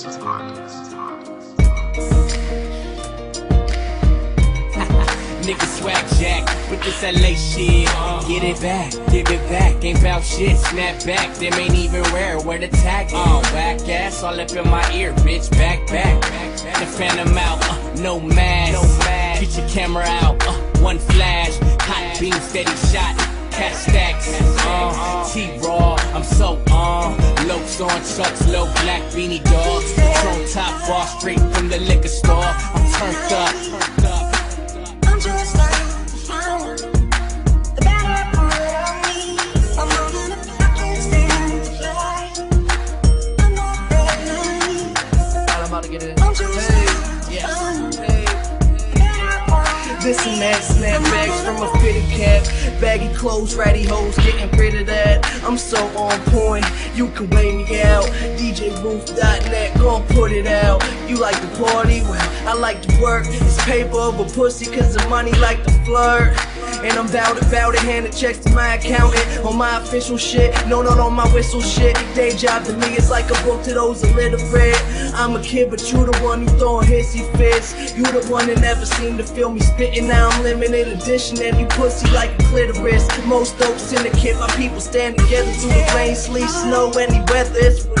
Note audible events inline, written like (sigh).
(laughs) Nigga swag jack with this LA shit. Uh-huh. Get it back, give it back. Ain't bout shit, snap back. Them ain't even rare where the tag is. Uh, oh, whack ass all up in my ear, bitch. Back, back, back. back. The phantom out, uh, no mask. No mask. Get your camera out, uh, one flash. Hot beam, steady shot, cash stacks. Uh, T-Raw, I'm so on. Uh, Lokes on trucks, low black beanie dogs. Patron top bar straight from the liquor store. I'm turned up. Turned up. I'm just like. The better I put me, I'm moving up. I can't stand to fly. I'm not ready. I'm about to get it. Just Hey, like yes. fire. Hey. This and that, snapbacks from a fitted cap, baggy clothes, ratty hoes, getting rid of that. I'm so on point, you can weigh me out. DJBooth.net, gon' put it out. You like to party? Well, I like to work. It's paper over pussy, cause the money like to flirt. And I'm bout it, bout it, handing checks to my accountant on my official shit. No, not on my whistle shit. Day job to me, it's like a book to those illiterate. I'm a kid, but you the one who throwing hissy fits. You the one that never seemed to feel me spitting. Now I'm limited edition, and you pussy like a clitoris. Most dope syndicate, my people stand together through the rain, sleet, snow, any weather, it's.